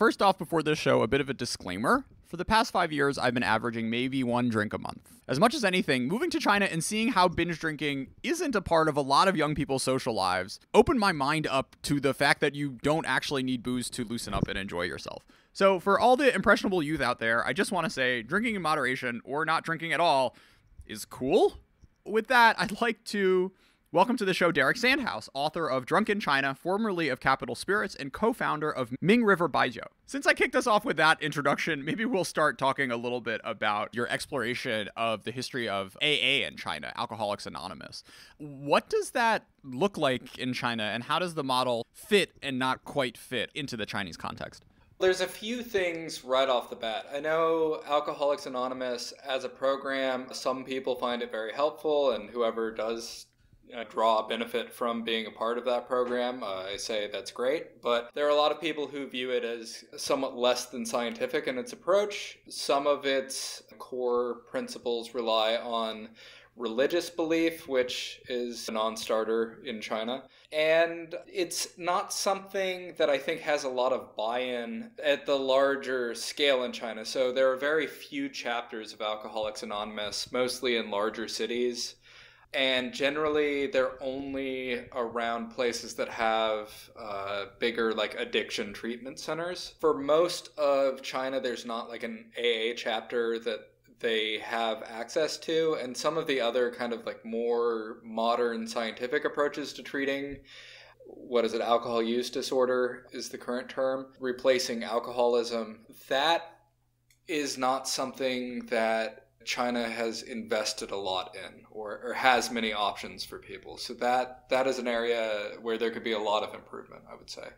First off, before this show, a bit of a disclaimer. For the past five years, I've been averaging maybe one drink a month. As much as anything, moving to China and seeing how binge drinking isn't a part of a lot of young people's social lives opened my mind up to the fact that you don't actually need booze to loosen up and enjoy yourself. So, for all the impressionable youth out there, I just want to say drinking in moderation or not drinking at all is cool. With that, I'd like to Welcome to the show, Derek Sandhaus, author of Drunk in China, formerly of Capital Spirits, and co founder of Ming River Baijiu. Since I kicked us off with that introduction, maybe we'll start talking a little bit about your exploration of the history of AA in China, Alcoholics Anonymous. What does that look like in China, and how does the model fit and not quite fit into the Chinese context? There's a few things right off the bat. I know Alcoholics Anonymous as a program, some people find it very helpful, and whoever does uh, draw a benefit from being a part of that program, uh, I say that's great. But there are a lot of people who view it as somewhat less than scientific in its approach. Some of its core principles rely on religious belief, which is a non starter in China. And it's not something that I think has a lot of buy in at the larger scale in China. So there are very few chapters of Alcoholics Anonymous, mostly in larger cities and generally they're only around places that have uh, bigger like addiction treatment centers. For most of china there's not like an aa chapter that they have access to. And some of the other kind of like more modern scientific approaches to treating what is it alcohol use disorder is the current term replacing alcoholism that is not something that China has invested a lot in or, or has many options for people. So that that is an area where there could be a lot of improvement, I would say.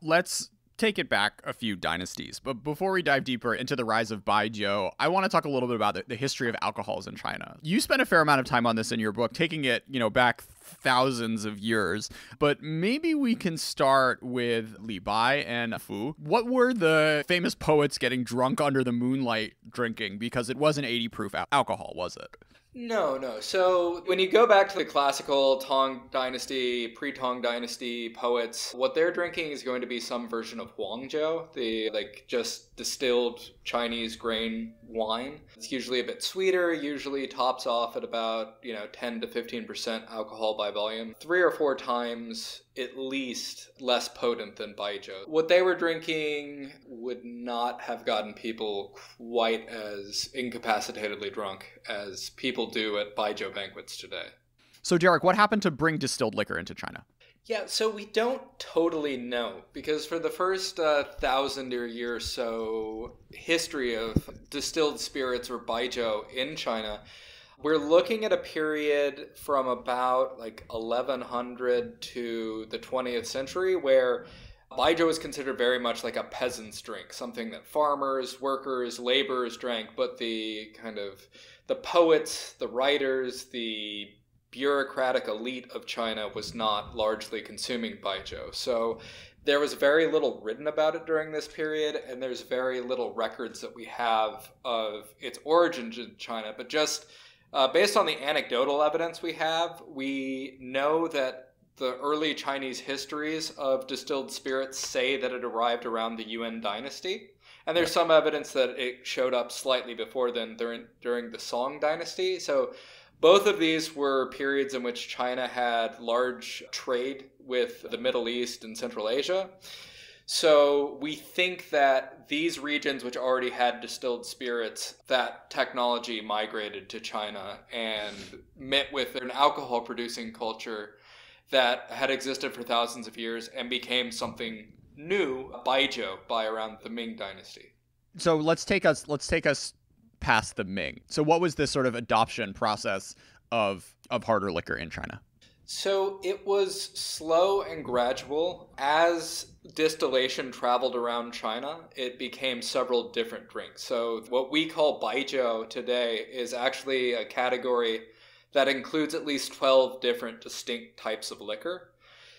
Let's take it back a few dynasties. But before we dive deeper into the rise of Baijiu, I want to talk a little bit about the, the, history of alcohols in China. You spent a fair amount of time on this in your book, taking it, you know, back thousands of years. But maybe we can start with Li Bai and Fu. What were the famous poets getting drunk under the moonlight drinking? Because it wasn't 80 proof alcohol, was it? No, no. So when you go back to the classical Tang Dynasty, pre Tang Dynasty poets, what they're drinking is going to be some version of Huangjiu, the like just distilled Chinese grain wine. It's usually a bit sweeter, usually tops off at about, you know, 10 to 15% alcohol by volume. Three or four times at least less potent than Baijiu. What they were drinking would not have gotten people quite as incapacitatedly drunk as people do at Baijiu banquets today. So, Derek, what happened to bring distilled liquor into China? Yeah, so we don't totally know because for the first uh, thousand or year or so history of distilled spirits or baijiu in China, we're looking at a period from about like 1100 to the 20th century where Baijiu is considered very much like a peasant's drink, something that farmers, workers, laborers drank, but the kind of the poets, the writers, the bureaucratic elite of China was not largely consuming baijiu. So there was very little written about it during this period, and there's very little records that we have of its origins in China. But just uh, based on the anecdotal evidence we have, we know that the early Chinese histories of distilled spirits say that it arrived around the Yuan dynasty. And there's some evidence that it showed up slightly before then during, during the Song dynasty. So both of these were periods in which China had large trade with the Middle East and Central Asia. So we think that these regions, which already had distilled spirits, that technology migrated to China and met with an alcohol producing culture that had existed for thousands of years and became something new, baijiu, by around the Ming Dynasty. So let's take us let's take us past the Ming. So what was this sort of adoption process of of harder liquor in China? So it was slow and gradual. As distillation traveled around China, it became several different drinks. So what we call baijiu today is actually a category that includes at least 12 different distinct types of liquor.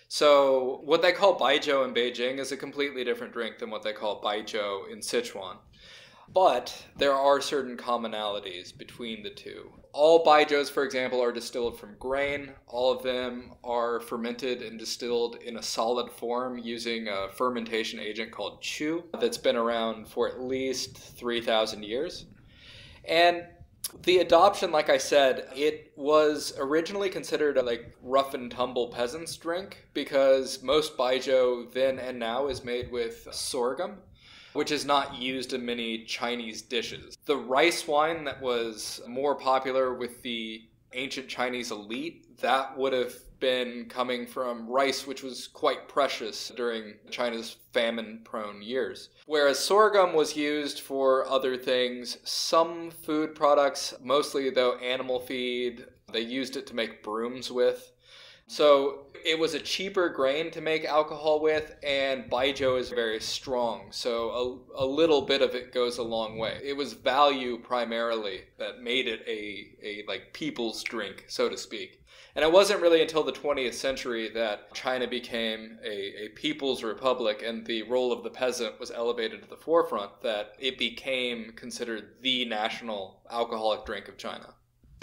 So what they call baijiu in Beijing is a completely different drink than what they call baijiu in Sichuan. But there are certain commonalities between the two. All Baijius, for example, are distilled from grain. All of them are fermented and distilled in a solid form using a fermentation agent called qu that's been around for at least 3,000 years. And the adoption, like I said, it was originally considered a like rough and tumble peasant's drink because most baijiu then and now is made with sorghum, which is not used in many Chinese dishes. The rice wine that was more popular with the ancient Chinese elite, that would have been coming from rice, which was quite precious during China's famine prone years. Whereas sorghum was used for other things, some food products, mostly though animal feed, they used it to make brooms with. So it was a cheaper grain to make alcohol with, and baijiu is very strong. So a, a little bit of it goes a long way. It was value primarily that made it a, a like people's drink, so to speak. And it wasn't really until the 20th century that China became a, a people's republic and the role of the peasant was elevated to the forefront that it became considered the national alcoholic drink of China.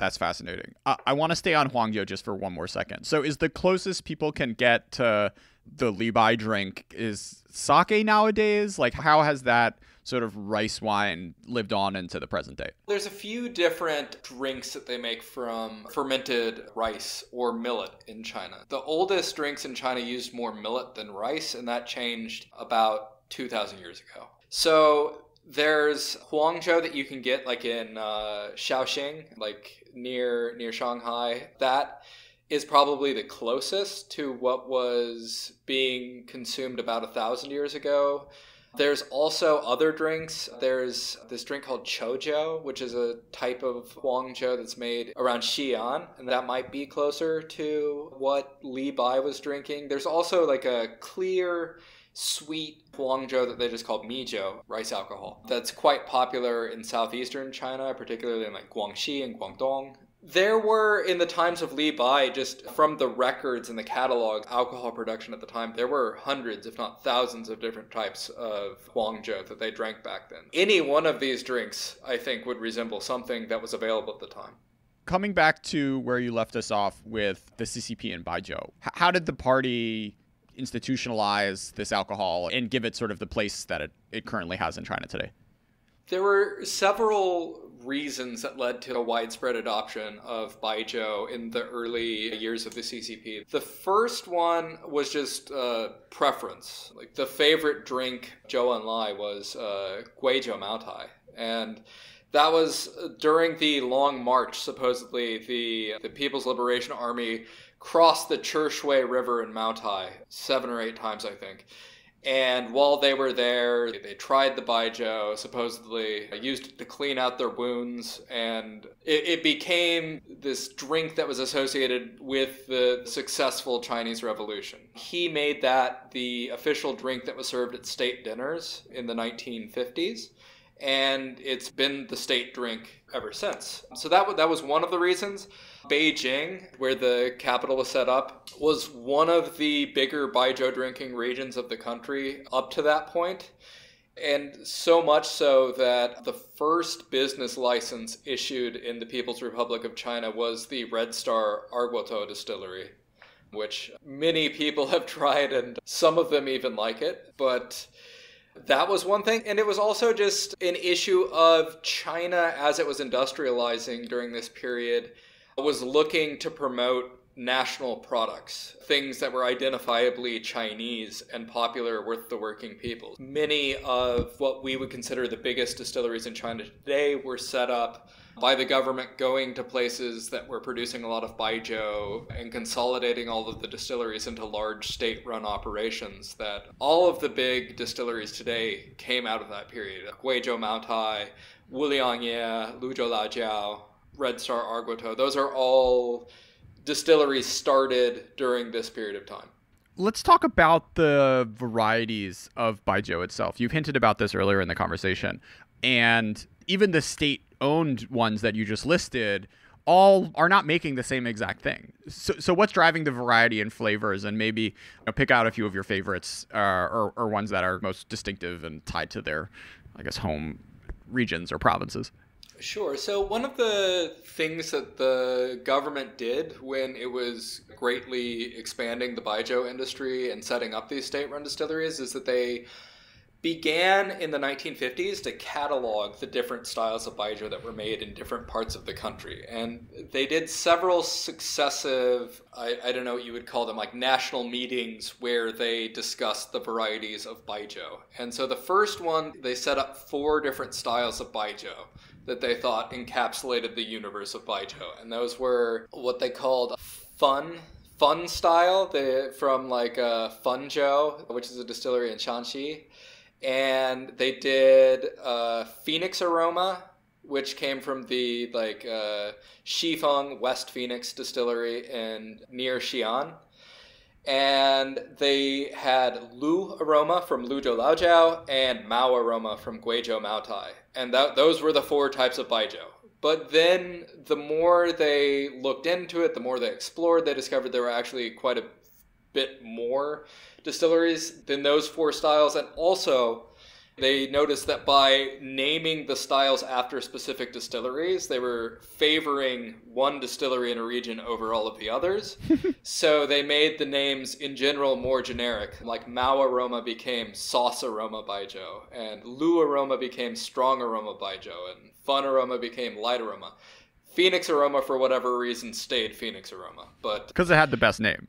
That's fascinating. I, I want to stay on Huangjiu just for one more second. So, is the closest people can get to the Bai drink is sake nowadays? Like, how has that sort of rice wine lived on into the present day? There's a few different drinks that they make from fermented rice or millet in China. The oldest drinks in China used more millet than rice, and that changed about 2,000 years ago. So there's Huangjiu that you can get like in uh, Shaoxing, like near near Shanghai. That is probably the closest to what was being consumed about a thousand years ago. There's also other drinks. There's this drink called chojiu, which is a type of Huangjiu that's made around Xi'an, and that might be closer to what Li Bai was drinking. There's also like a clear sweet Huangjiu that they just call mijiu, rice alcohol. That's quite popular in southeastern China, particularly in like Guangxi and Guangdong. There were, in the times of Li Bai, just from the records and the catalog, alcohol production at the time, there were hundreds, if not thousands, of different types of Huangjiu that they drank back then. Any one of these drinks, I think, would resemble something that was available at the time. Coming back to where you left us off with the CCP and Baijiu, how did the party institutionalize this alcohol and give it sort of the place that it, it currently has in China today? There were several reasons that led to a widespread adoption of Baijiu in the early years of the CCP. The first one was just uh, preference. Like the favorite drink Zhou Enlai was uh, Guizhou Maotai. And that was during the Long March, supposedly, the, the People's Liberation Army crossed the Chishui River in Maotai seven or eight times, I think. And while they were there, they tried the baijiu, supposedly used it to clean out their wounds, and it, it, became this drink that was associated with the successful Chinese Revolution. He made that the official drink that was served at state dinners in the 1950s and it's been the state drink ever since. So that that was one of the reasons. Beijing, where the capital was set up, was one of the bigger baijiu drinking regions of the country up to that point. And so much so that the first business license issued in the People's Republic of China was the Red Star Erguotou distillery, which many people have tried and some of them even like it. But that was one thing. And it was also just an issue of China as it was industrializing during this period was looking to promote national products, things that were identifiably Chinese and popular with the working people. Many of what we would consider the biggest distilleries in China today were set up by the government going to places that were producing a lot of baijiu and consolidating all of the distilleries into large state-run operations that all of the big distilleries today came out of that period. Guizhou Maotai, Wuliangye, Luzhou Laojiao, Red Star Erguotou, those are all distilleries started during this period of time. Let's talk about the varieties of baijiu itself. You've hinted about this earlier in the conversation. And even the state owned ones that you just listed all are not making the same exact thing. So, so what's driving the variety in flavors? And maybe you know, pick out a few of your favorites uh, or, or ones that are most distinctive and tied to their, I guess, home regions or provinces. Sure. So, one of the things that the government did when it was greatly expanding the Baijiu industry and setting up these state run distilleries is that they began in the 1950s to catalog the different styles of baijiu that were made in different parts of the country. And they did several successive, I, I don't know what you would call them, like national meetings where they discussed the varieties of baijiu. And so the first one, they set up four different styles of baijiu that they thought encapsulated the universe of baijiu. And those were what they called fun fun style from like uh, Fenzhou, which is a distillery in Shanxi and they did uh, Phoenix Aroma, which came from the like uh, Xifeng West Phoenix distillery in near Xi'an. And they had Lu Aroma from Luzhou Laojiao and Mao Aroma from Guizhou Maotai. And that, those were the four types of Baijiu. But then the more they looked into it, the more they explored, they discovered there were actually quite a bit more distilleries than those four styles. And also, they noticed that by naming the styles after specific distilleries, they were favoring one distillery in a region over all of the others. so they made the names in general more generic. Like Mao Aroma became Sauce Aroma Baijiu, and Lu Aroma became Strong Aroma Baijiu, and Fen Aroma became Light Aroma. Phoenix Aroma, for whatever reason, stayed Phoenix Aroma, but because it had the best name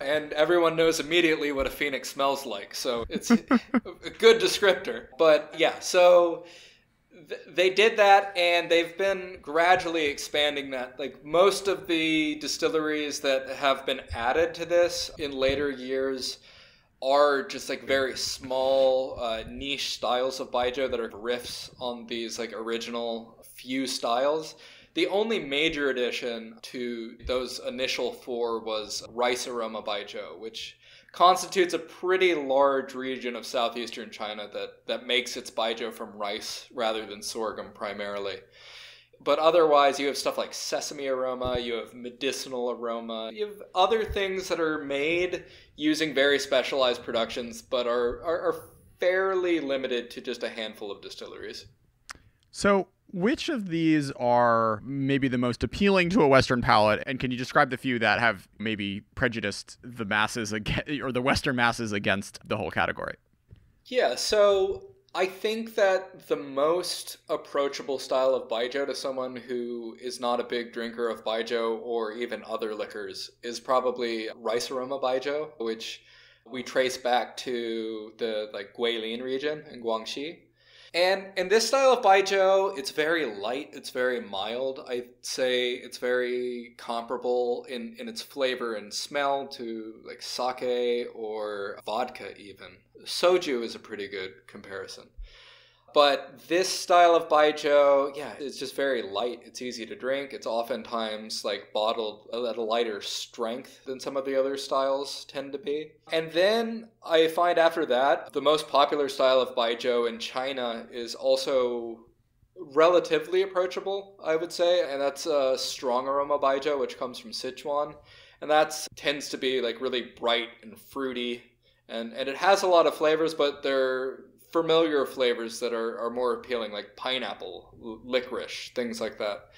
and everyone knows immediately what a phoenix smells like. So it's a good descriptor. But yeah, so th- they did that and they've been gradually expanding that. Like most of the distilleries that have been added to this in later years are just like very small uh, niche styles of baijiu that are riffs on these like original few styles the only major addition to those initial four was rice aroma baijiu, which constitutes a pretty large region of southeastern China that, that makes its baijiu from rice rather than sorghum primarily. But otherwise, you have stuff like sesame aroma, you have medicinal aroma, you have other things that are made using very specialized productions, but are, are, are fairly limited to just a handful of distilleries. So, which of these are maybe the most appealing to a Western palate? And can you describe the few that have maybe prejudiced the masses or the Western masses against the whole category? Yeah, so I think that the most approachable style of baijiu to someone who is not a big drinker of baijiu or even other liquors is probably rice aroma baijiu, which we trace back to the like Guilin region in Guangxi. And in this style of baijiu, it's very light, it's very mild. I'd say it's very comparable in, in its flavor and smell to like sake or vodka even. Soju is a pretty good comparison. But this style of baijiu, yeah, it's just very light. It's easy to drink. It's oftentimes like bottled at a lighter strength than some of the other styles tend to be. And then I find after that, the most popular style of baijiu in China is also relatively approachable, I would say, and that's a strong aroma baijiu, which comes from Sichuan, and that tends to be like really bright and fruity, and and it has a lot of flavors, but they're familiar flavors that are, are more appealing, like pineapple, licorice, things like that.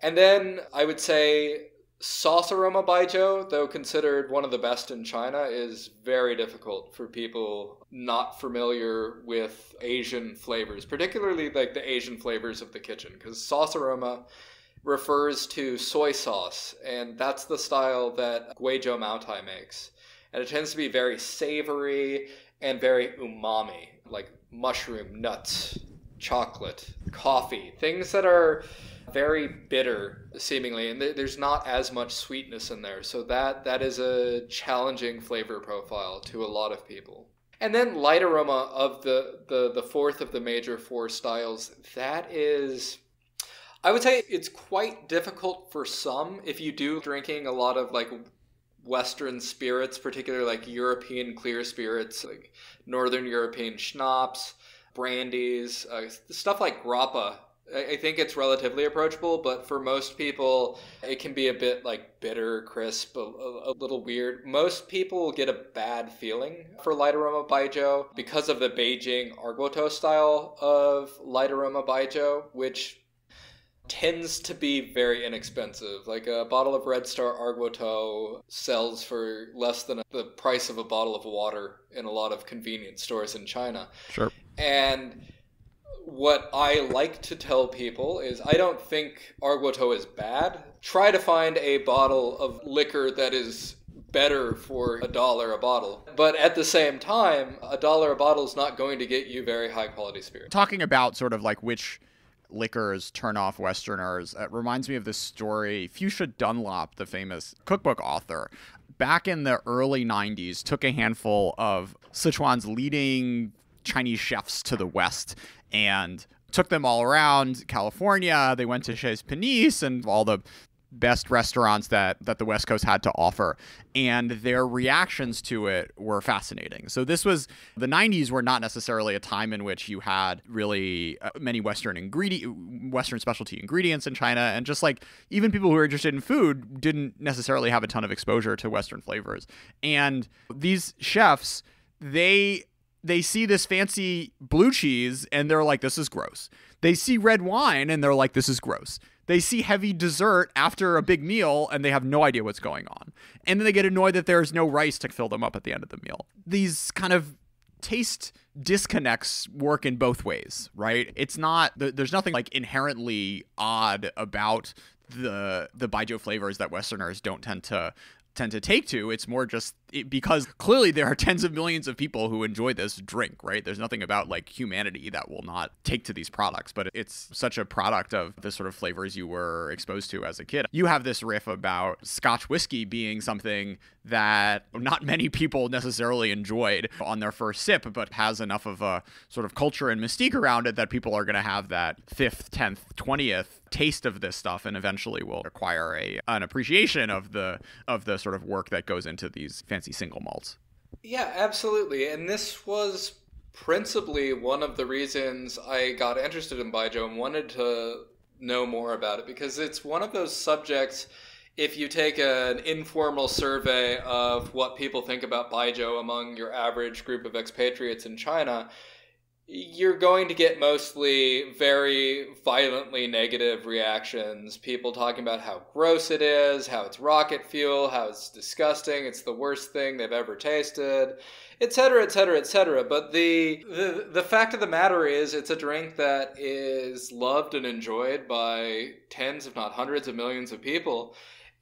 And then I would say sauce aroma baijiu, though considered one of the best in China, is very difficult for people not familiar with Asian flavors, particularly like the Asian flavors of the kitchen, because sauce aroma refers to soy sauce, and that's the style that Guizhou Maotai makes. And it tends to be very savory and very umami like mushroom, nuts, chocolate, coffee, things that are very bitter seemingly and th- there's not as much sweetness in there. So that that is a challenging flavor profile to a lot of people. And then light aroma of the the the fourth of the major four styles that is i would say it's quite difficult for some if you do drinking a lot of like Western spirits, particularly like European clear spirits, like Northern European schnapps, brandies, uh, stuff like grappa I think it's relatively approachable, but for most people, it can be a bit like bitter, crisp, a, a, little weird. Most people get a bad feeling for light aroma baijiu because of the Beijing Erguotou style of light aroma baijiu, which tends to be very inexpensive. Like a bottle of Red Star Erguotou sells for less than the price of a bottle of water in a lot of convenience stores in China. Sure. And what I like to tell people is I don't think Erguotou is bad. Try to find a bottle of liquor that is better for a dollar a bottle. But at the same time, a dollar a bottle is not going to get you very high quality spirit. Talking about sort of like which liquors turn off Westerners, it reminds me of this story. Fuchsia Dunlop, the famous cookbook author, back in the early 90s, took a handful of Sichuan's leading Chinese chefs to the West and took them all around California. They went to Chez Panisse and all the best restaurants that that the West Coast had to offer, and their reactions to it were fascinating. So this was the 90s were not necessarily a time in which you had really uh, many Western ingredient Western specialty ingredients in China, and just like even people who were interested in food didn't necessarily have a ton of exposure to Western flavors. And these chefs, they they see this fancy blue cheese and they're like, this is gross. They see red wine and they're like, this is gross. They see heavy dessert after a big meal and they have no idea what's going on. And then they get annoyed that there's no rice to fill them up at the end of the meal. These kind of taste disconnects work in both ways, right? It's not there's nothing like inherently odd about the the baijiu flavors that westerners don't tend to tend to take to. It's more just it, because clearly there are tens of millions of people who enjoy this drink, right? There's nothing about like humanity that will not take to these products, but it's such a product of the sort of flavors you were exposed to as a kid. You have this riff about Scotch whiskey being something that not many people necessarily enjoyed on their first sip, but has enough of a sort of culture and mystique around it that people are going to have that fifth, tenth, twentieth taste of this stuff and eventually will acquire a an appreciation of the of the sort of work that goes into these fancy single malts. Yeah, absolutely. And this was principally one of the reasons I got interested in Baijiu and wanted to know more about it because it's one of those subjects if you take an informal survey of what people think about Baijiu among your average group of expatriates in China, you're going to get mostly very violently negative reactions. People talking about how gross it is, how it's rocket fuel, how it's disgusting, it's the worst thing they've ever tasted, etc., etc., etc. But the, the the fact of the matter is, it's a drink that is loved and enjoyed by tens, if not hundreds, of millions of people.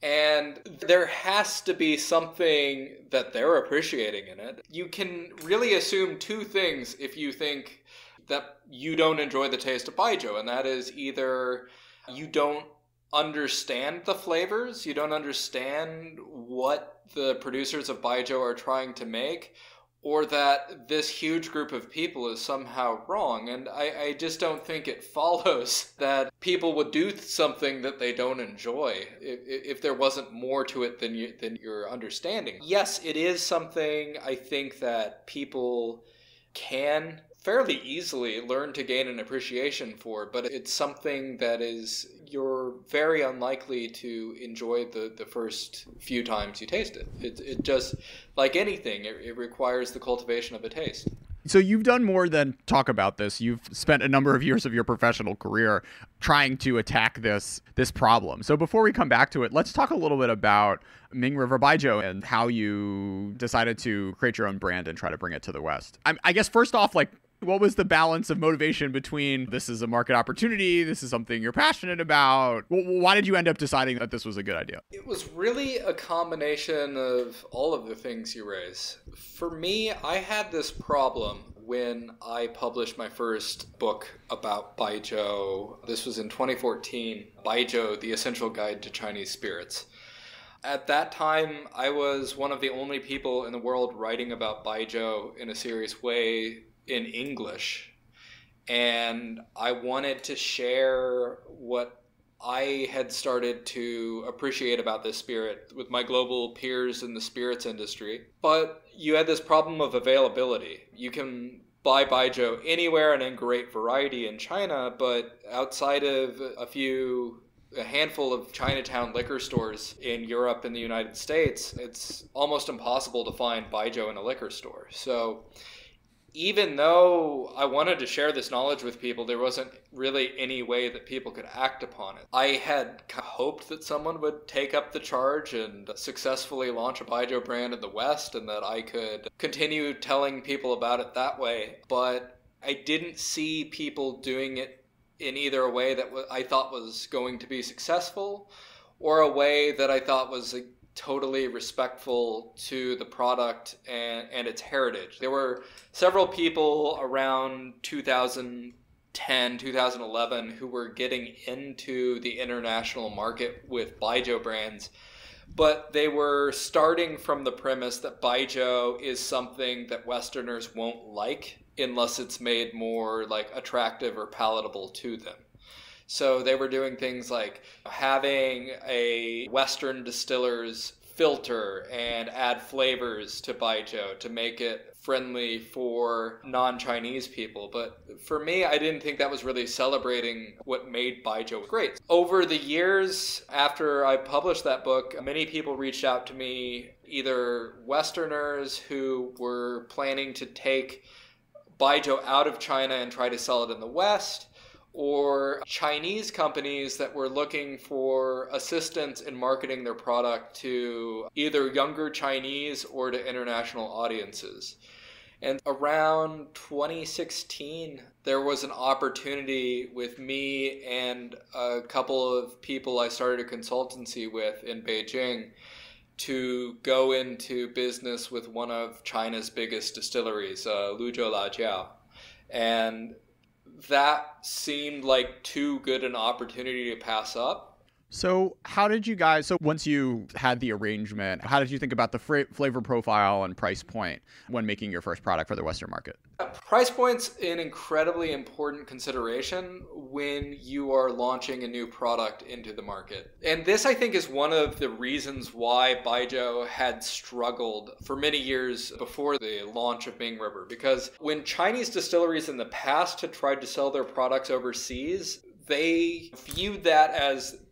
And there has to be something that they're appreciating in it. You can really assume two things if you think that you don't enjoy the taste of baijiu, and that is either you don't understand the flavors, you don't understand what the producers of baijiu are trying to make, or that this huge group of people is somehow wrong. And I, I, just don't think it follows that people would do something that they don't enjoy if, if there wasn't more to it than, you, than your understanding. Yes, it is something I think that people can fairly easily learn to gain an appreciation for, but it's something that is you're very unlikely to enjoy the, the first few times you taste it. It, it just, like anything, it, it requires the cultivation of a taste. So you've done more than talk about this. You've spent a number of years of your professional career trying to attack this this problem. So before we come back to it, let's talk a little bit about Ming River Baijiu and how you decided to create your own brand and try to bring it to the West. I, I guess first off, like what was the balance of motivation between this is a market opportunity, this is something you're passionate about? Why did you end up deciding that this was a good idea? It was really a combination of all of the things you raise. For me, I had this problem when I published my first book about Baijiu. This was in 2014, Baijiu, The Essential Guide to Chinese Spirits at that time, I was one of the only people in the world writing about Baijiu in a serious way in English. And I wanted to share what I had started to appreciate about this spirit with my global peers in the spirits industry. But you had this problem of availability. You can buy Baijiu anywhere and in great variety in China, but outside of a few a handful of Chinatown liquor stores in Europe and the United States, it's almost impossible to find Baijiu in a liquor store. So even though I wanted to share this knowledge with people, there wasn't really any way that people could act upon it. I had hoped that someone would take up the charge and successfully launch a Baijiu brand in the West and that I could continue telling people about it that way. But I didn't see people doing it in either a way that I thought was going to be successful or a way that I thought was totally respectful to the product and, and its heritage. There were several people around 2010, 2011 who were getting into the international market with Baijiu brands, but they were starting from the premise that Baijiu is something that Westerners won't like unless it's made more like attractive or palatable to them. So they were doing things like having a Western distiller's filter and add flavors to Baijiu to make it friendly for non-Chinese people. But for me, I didn't think that was really celebrating what made Baijiu great. Over the years after I published that book, many people reached out to me, either Westerners who were planning to take Baijiu out of China and try to sell it in the West, or Chinese companies that were looking for assistance in marketing their product to either younger Chinese or to international audiences. And around 2016, there was an opportunity with me and a couple of people I started a consultancy with in Beijing to go into business with one of China's biggest distilleries, uh, Luzhou Laojiao. And that seemed like too good an opportunity to pass up. So, how did you guys? So, once you had the arrangement, how did you think about the fra- flavor profile and price point when making your first product for the Western market? Price point's an incredibly important consideration when you are launching a new product into the market. And this, I think, is one of the reasons why Baijiu had struggled for many years before the launch of Ming River. Because when Chinese distilleries in the past had tried to sell their products overseas, they viewed that as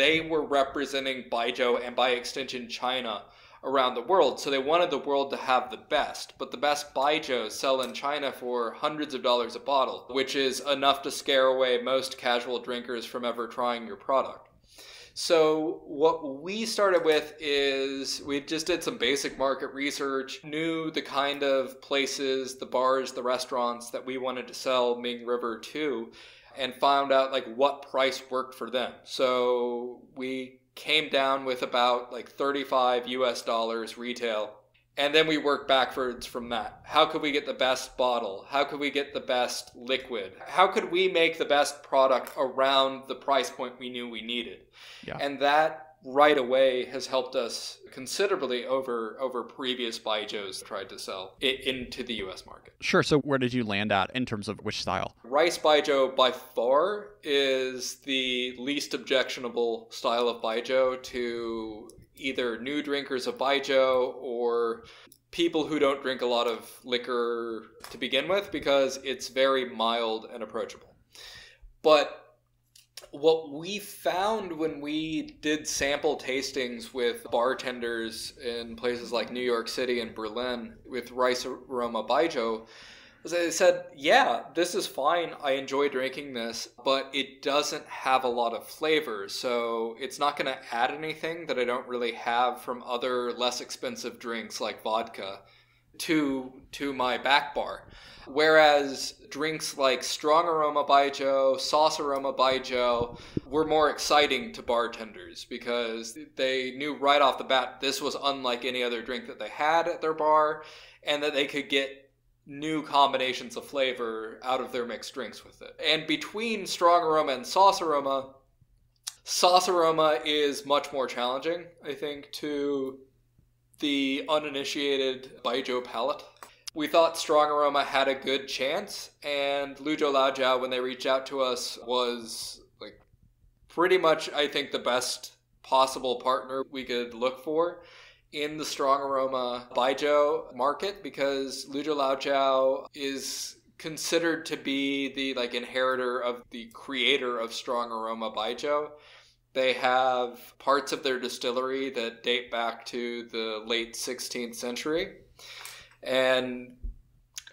they were representing Baijiu and by extension China around the world. So they wanted the world to have the best. But the best Baijiu sell in China for hundreds of dollars a bottle, which is enough to scare away most casual drinkers from ever trying your product. So what we started with is we just did some basic market research, knew the kind of places, the bars, the restaurants that we wanted to sell Ming River to, and found out like what price worked for them. So we came down with about like 35 US dollars retail. And then we worked backwards from that. How could we get the best bottle? How could we get the best liquid? How could we make the best product around the price point we knew we needed? Yeah. And that right away has helped us considerably over over previous Baijius tried to sell it into the US market. Sure. So where did you land at in terms of which style? Rice Baijiu by far is the least objectionable style of Baijiu to either new drinkers of Baijiu or people who don't drink a lot of liquor to begin with because it's very mild and approachable. But what we found when we did sample tastings with bartenders in places like New York City and Berlin with rice aroma baijiu was they said, yeah, this is fine. I enjoy drinking this, but it doesn't have a lot of flavor. So it's not going to add anything that I don't really have from other less expensive drinks like vodka to to my back bar. Whereas drinks like strong aroma baijiu, sauce aroma baijiu were more exciting to bartenders because they knew right off the bat this was unlike any other drink that they had at their bar and that they could get new combinations of flavor out of their mixed drinks with it. And between strong aroma and sauce aroma, sauce aroma is much more challenging, I think, to the uninitiated baijiu palate. We thought Strong Aroma had a good chance, and Luzhou Laojiao, when they reached out to us, was like pretty much, I think, the best possible partner we could look for in the strong aroma baijiu market because Luzhou Laojiao is considered to be the like inheritor of the creator of strong aroma baijiu they have parts of their distillery that date back to the late 16th century and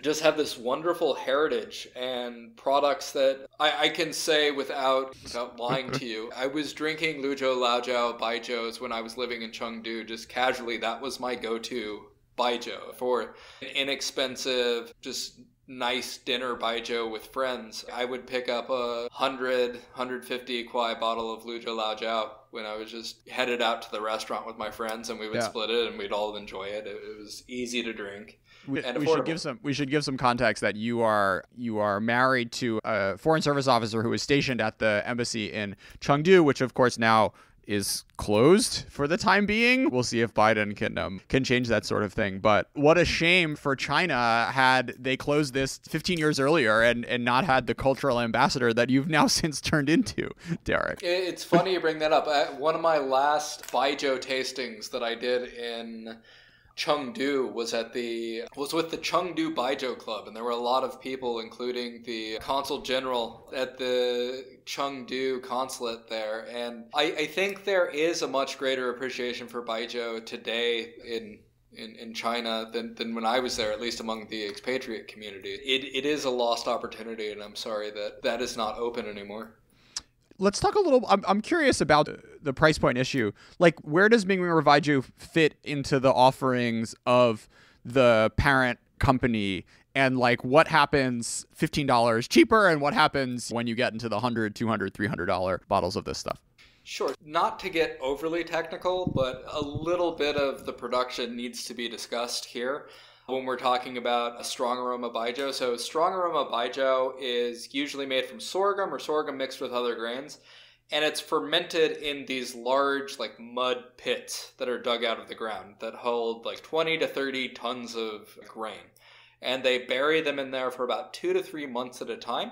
just have this wonderful heritage and products that I, I can say without, without lying to you. I was drinking Luzhou Laojiao Baijius when I was living in Chengdu, just casually. That was my go to Baijiu for inexpensive, just nice dinner baijiu with friends. I would pick up a 100, 150 kuai bottle of Luzhou Laojiao when I was just headed out to the restaurant with my friends and we would yeah. split it and we'd all enjoy it. it. It was easy to drink we, we should give some we should give some context that you are you are married to a foreign service officer who is stationed at the embassy in Chengdu, which of course now is closed for the time being. We'll see if Biden can um, can change that sort of thing. But what a shame for China had they closed this 15 years earlier and and not had the cultural ambassador that you've now since turned into, Derek. It's funny you bring that up. One of my last Baijiu tastings that I did in Chengdu was at the was with the Chengdu Baijiu Club, and there were a lot of people, including the consul general at the Chengdu consulate there. And I, I think there is a much greater appreciation for Baijiu today in in, in China than, than when I was there, at least among the expatriate community. It, it is a lost opportunity, and I'm sorry that that is not open anymore let's talk a little. I'm, I'm curious about the price point issue. Like, where does Ming River Baijiu fit into the offerings of the parent company? And like, what happens $15 cheaper, and what happens when you get into the $100, $200, $300 bottles of this stuff? Sure. Not to get overly technical, but a little bit of the production needs to be discussed here when we're talking about a strong aroma baijiu. So strong aroma baijiu is usually made from sorghum or sorghum mixed with other grains. And it's fermented in these large, like mud pits that are dug out of the ground that hold like 20 to 30 tons of grain. And they bury them in there for about two to three months at a time.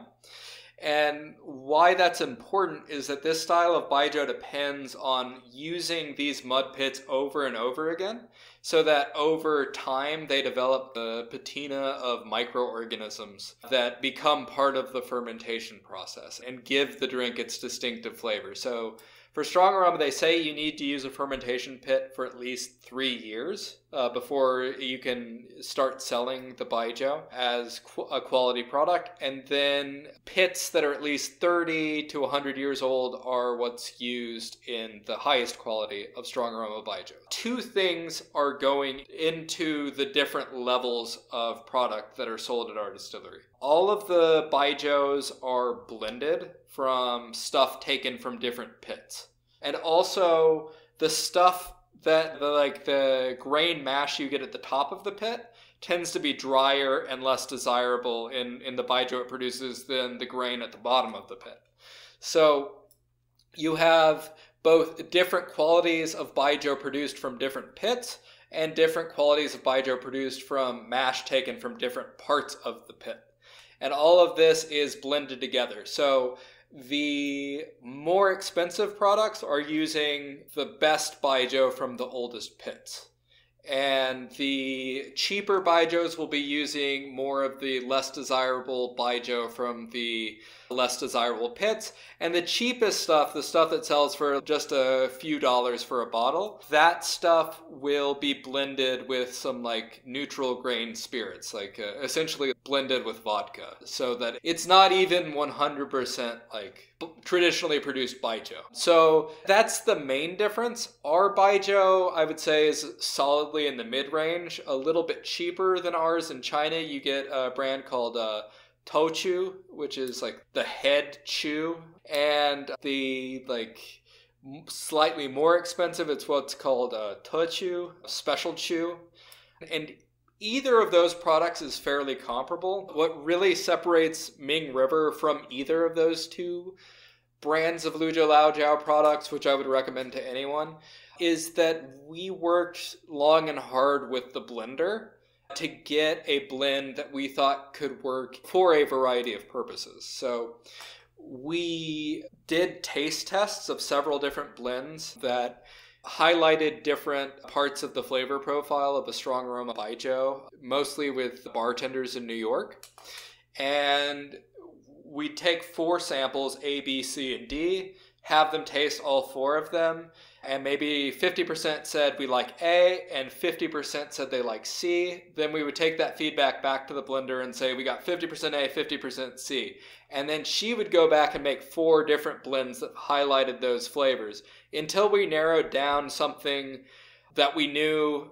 And why that's important is that this style of baijiu depends on using these mud pits over and over again so that over time they develop the patina of microorganisms that become part of the fermentation process and give the drink its distinctive flavor. So for strong aroma, they say you need to use a fermentation pit for at least three years uh, before you can start selling the baijiu as qu- a quality product. And then pits that are at least 30 to 100 years old are what's used in the highest quality of strong aroma baijiu. Two things are going into the different levels of product that are sold at our distillery. All of the baijius are blended from stuff taken from different pits. And also the stuff that the like the grain mash you get at the top of the pit tends to be drier and less desirable in, in the baijiu it produces than the grain at the bottom of the pit. So you have both different qualities of baijiu produced from different pits and different qualities of baijiu produced from mash taken from different parts of the pit. And all of this is blended together. So the more expensive products are using the best baijiu from the oldest pits. And the cheaper baijius will be using more of the less desirable baijiu from the less desirable pits. And the cheapest stuff, the stuff that sells for just a few dollars for a bottle, that stuff will be blended with some like neutral grain spirits, like uh, essentially blended with vodka, so that it's not even 100% like traditionally produced baijiu. So that's the main difference. Our baijiu, I would say, is solidly in the mid range, a little bit cheaper than ours in China. You get a brand called uh, Touqu, which is like the head chew, and the like slightly more expensive, it's what's called a Tequ, a special chew. And either of those products is fairly comparable. What really separates Ming River from either of those two brands of Luzhou Laojiao products, which I would recommend to anyone, is that we worked long and hard with the blender to get a blend that we thought could work for a variety of purposes. So we did taste tests of several different blends that highlighted different parts of the flavor profile of a strong aroma baijiu, mostly with the bartenders in New York. and we take four samples A, B, C, and D, have them taste all four of them, and maybe 50% said we like A and 50% said they like C, then we would take that feedback back to the blender and say we got 50% A, 50% C. And then she would go back and make four different blends that highlighted those flavors until we narrowed down something that we knew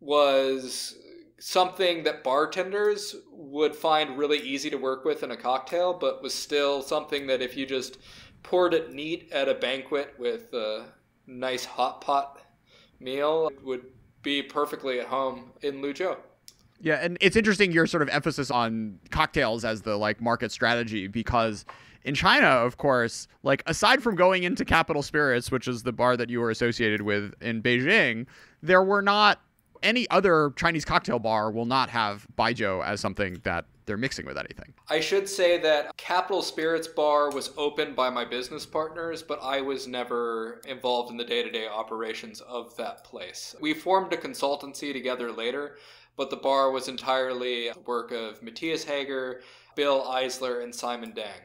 was something that bartenders would find really easy to work with in a cocktail, but was still something that if you just poured it neat at a banquet with a nice hot pot meal, would be perfectly at home in Luzhou. Yeah, and it's interesting your sort of emphasis on cocktails as the like market strategy because in China, of course, like aside from going into Capital Spirits, which is the bar that you were associated with in Beijing, there were not any other Chinese cocktail bar will not have baijiu as something that they're mixing with anything. I should say that Capital Spirits Bar was opened by my business partners, but I was never involved in the day to day operations of that place. We formed a consultancy together later, but the bar was entirely the work of Matthias Heger, Bill Isler, and Simon Dang.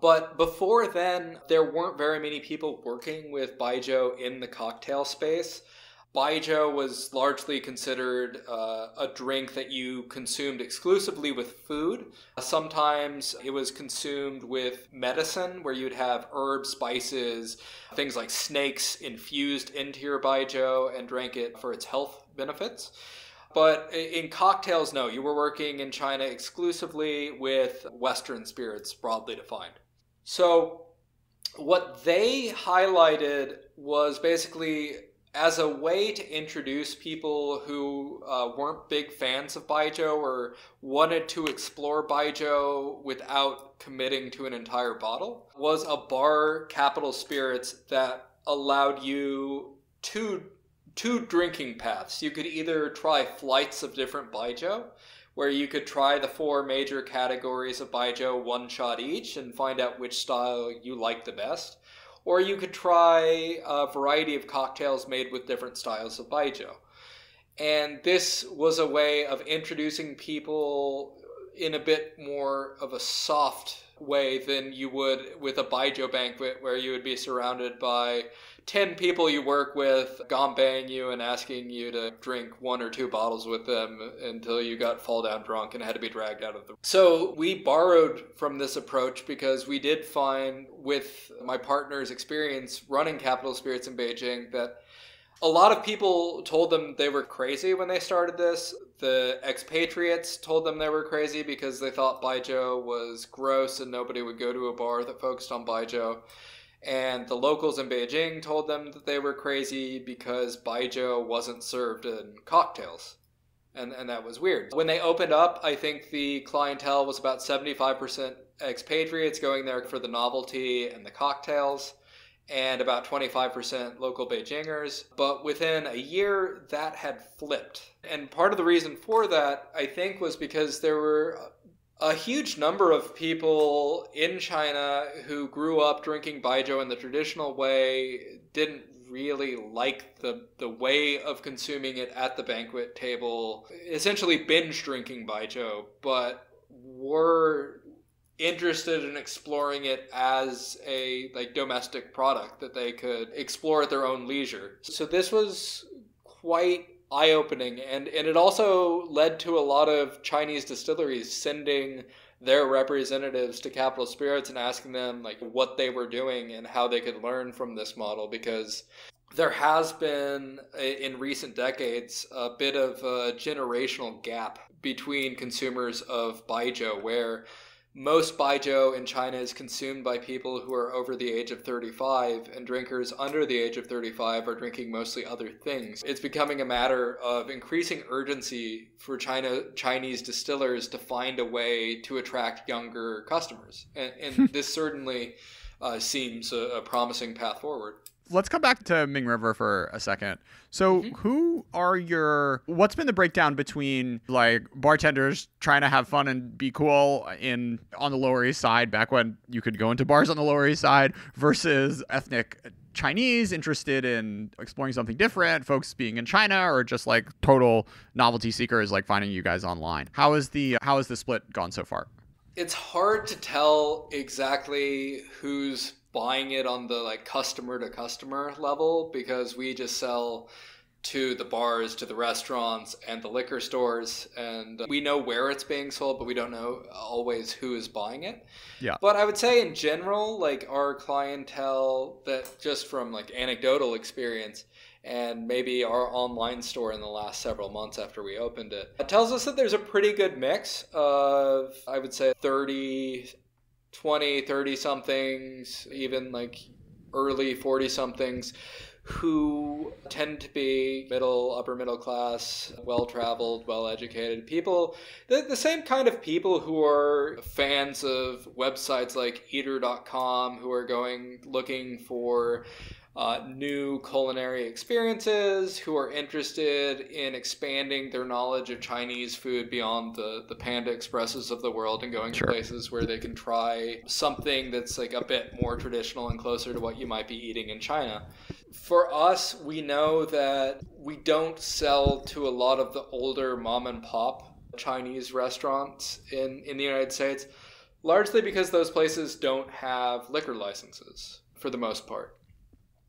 But before then, there weren't very many people working with Baijiu in the cocktail space. Baijiu was largely considered uh, a drink that you consumed exclusively with food. Sometimes it was consumed with medicine, where you'd have herbs, spices, things like snakes infused into your Baijiu and drank it for its health benefits. But in cocktails, no, you were working in China exclusively with Western spirits, broadly defined. So, what they highlighted was basically as a way to introduce people who uh, weren't big fans of Baijiu or wanted to explore Baijiu without committing to an entire bottle was a bar capital spirits that allowed you two two drinking paths. You could either try flights of different Baijiu, where you could try the four major categories of Baijiu one shot each and find out which style you like the best or you could try a variety of cocktails made with different styles of baijiu. And this was a way of introducing people in a bit more of a soft way than you would with a baijiu banquet where you would be surrounded by 10 people you work with gombaying you and asking you to drink one or two bottles with them until you got fall down drunk and had to be dragged out of the so we borrowed from this approach because we did find with my partner's experience running capital spirits in beijing that a lot of people told them they were crazy when they started this. The expatriates told them they were crazy because they thought Baijiu was gross and nobody would go to a bar that focused on Baijiu. And the locals in Beijing told them that they were crazy because baijiu wasn't served in cocktails. And, and that was weird. When they opened up, I think the clientele was about 75% expatriates going there for the novelty and the cocktails, and about 25% local Beijingers. But within a year, that had flipped. And part of the reason for that, I think, was because there were a huge number of people in China who grew up drinking baijiu in the traditional way didn't really like the the way of consuming it at the banquet table. Essentially binge drinking baijiu, but were interested in exploring it as a like domestic product that they could explore at their own leisure. So this was quite eye opening, and and it also led to a lot of Chinese distilleries sending their representatives to Capital Spirits and asking them like what they were doing and how they could learn from this model. Because there has been in recent decades a bit of a generational gap between consumers of baijiu where most baijiu in China is consumed by people who are over the age of 35, and drinkers under the age of 35 are drinking mostly other things. It's becoming a matter of increasing urgency for China Chinese distillers to find a way to attract younger customers, and, and this certainly uh, seems a, a promising path forward let's come back to Ming River for a second. So, mm-hmm. who are your what's been the breakdown between like bartenders trying to have fun and be cool in on the Lower East Side back when you could go into bars on the Lower East Side versus ethnic Chinese interested in exploring something different, folks being in China or just like total novelty seekers like finding you guys online. How is the how has the split gone so far? it's hard to tell exactly who's buying it on the like customer to customer level because we just sell to the bars, to the restaurants, and the liquor stores. And uh, we know where it's being sold, but we don't know always who is buying it. Yeah. But I would say in general, like our clientele, that just from like anecdotal experience, and maybe our online store in the last several months after we opened it, it tells us that there's a pretty good mix of, I would say, 30, 20, 30 somethings, even like early 40 somethings who tend to be middle, upper middle class, well traveled, well educated people. The, the same kind of people who are fans of websites like eater.com, who are going looking for uh, new culinary experiences, who are interested in expanding their knowledge of Chinese food beyond the, the Panda Expresses of the world and going sure. to places where they can try something that's like a bit more traditional and closer to what you might be eating in China. For us, we know that we don't sell to a lot of the older mom and pop Chinese restaurants in, in the United States, largely because those places don't have liquor licenses for the most part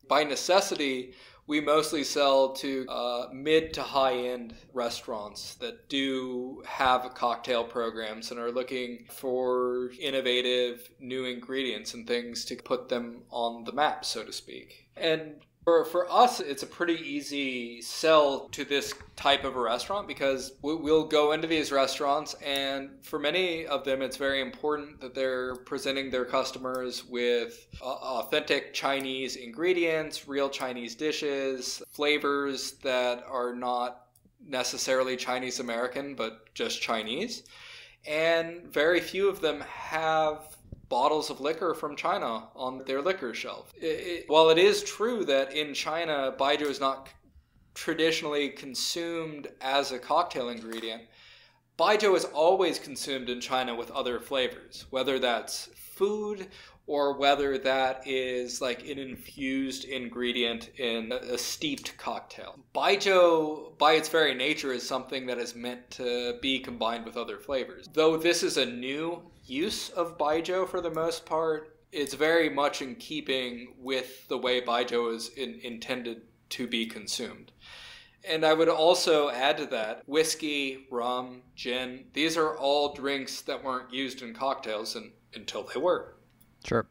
by necessity, we mostly sell to uh, mid to high end restaurants that do have cocktail programs and are looking for innovative new ingredients and things to put them on the map, so to speak. And for, for us, it's a pretty easy sell to this type of a restaurant because we'll go into these restaurants, and for many of them, it's very important that they're presenting their customers with uh, authentic Chinese ingredients, real Chinese dishes, flavors that are not necessarily Chinese American, but just Chinese. And very few of them have bottles of liquor from China on their liquor shelf. It, it, while it is true that in China, baijiu is not traditionally consumed as a cocktail ingredient, baijiu is always consumed in China with other flavors, whether that's food or whether that is like an infused ingredient in a steeped cocktail. Baijiu, by its very nature, is something that is meant to be combined with other flavors. Though this is a new use of baijiu for the most part, it's very much in keeping with the way baijiu is in, intended to be consumed. And I would also add to that whiskey, rum, gin, these are all drinks that weren't used in cocktails and, until they were. Sure.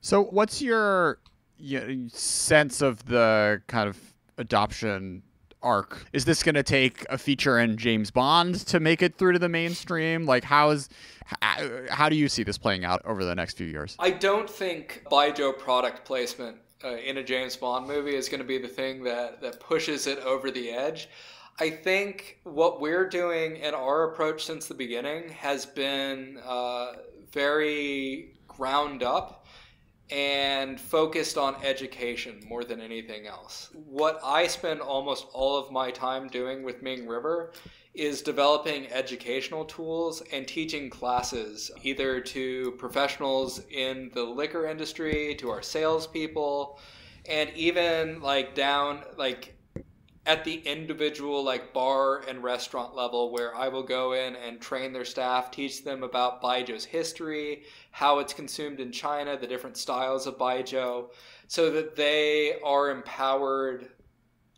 So, what's your you know, sense of the kind of adoption arc? Is this going to take a feature in James Bond to make it through to the mainstream? Like, how is how, how do you see this playing out over the next few years? I don't think Baijiu product placement uh, in a James Bond movie is going to be the thing that that pushes it over the edge. I think what we're doing and our approach since the beginning has been uh, very ground up and focused on education more than anything else. What I spend almost all of my time doing with Ming River is developing educational tools and teaching classes either to professionals in the liquor industry, to our salespeople, and even like down like at the individual like bar and restaurant level where I will go in and train their staff, teach them about baijiu's history, how it's consumed in China, the different styles of baijiu, so that they are empowered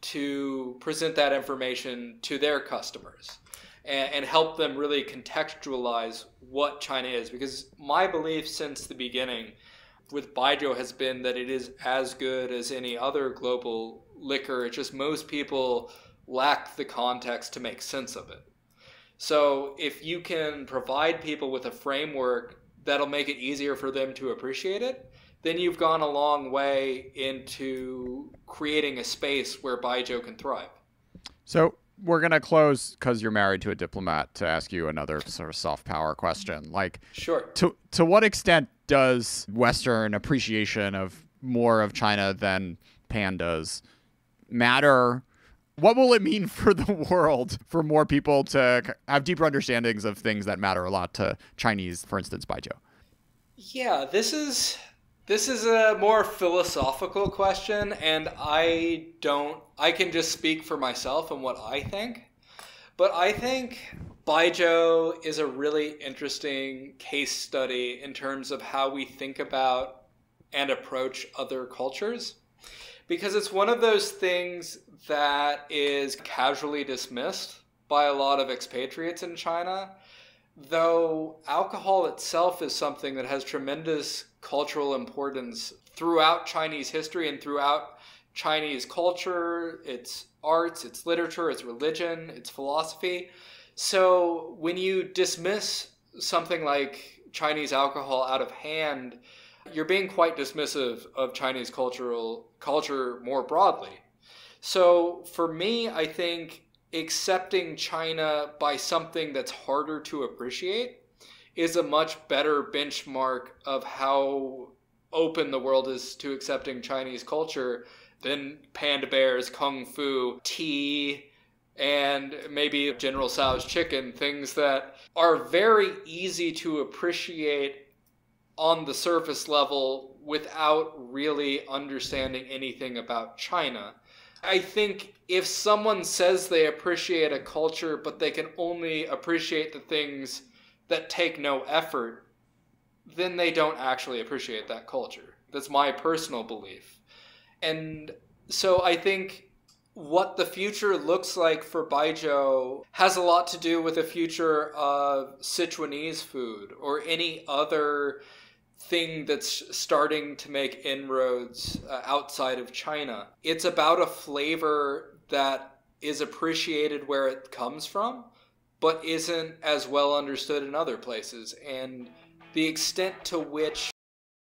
to present that information to their customers and, and help them really contextualize what China is. Because my belief since the beginning with baijiu has been that it is as good as any other global liquor. It's just most people lack the context to make sense of it. So if you can provide people with a framework that'll make it easier for them to appreciate it, then you've gone a long way into creating a space where Baijiu can thrive. So we're gonna close because you're married to a diplomat to ask you another sort of soft power question. Like, sure. To to what extent does Western appreciation of more of China than pandas matter? What will it mean for the world for more people to have deeper understandings of things that matter a lot to Chinese, for instance, baijiu? Yeah, this is this is a more philosophical question, and I don't. I can just speak for myself and what I think. But I think Baijiu is a really interesting case study in terms of how we think about and approach other cultures because it's one of those things that is casually dismissed by a lot of expatriates in China. Though alcohol itself is something that has tremendous cultural importance throughout Chinese history and throughout Chinese culture, its arts, its literature, its religion, its philosophy. So when you dismiss something like Chinese alcohol out of hand, you're being quite dismissive of Chinese cultural culture more broadly. So for me, I think accepting China by something that's harder to appreciate is a much better benchmark of how open the world is to accepting Chinese culture than panda bears, kung fu, tea, and maybe General Tso's chicken, things that are very easy to appreciate on the surface level without really understanding anything about China. I think if someone says they appreciate a culture, but they can only appreciate the things that take no effort, then they don't actually appreciate that culture. That's my personal belief. And so I think what the future looks like for Baijiu has a lot to do with the future of Sichuanese food or any other thing that's starting to make inroads uh, outside of China. It's about a flavor that is appreciated where it comes from, but isn't as well understood in other places. And the extent to which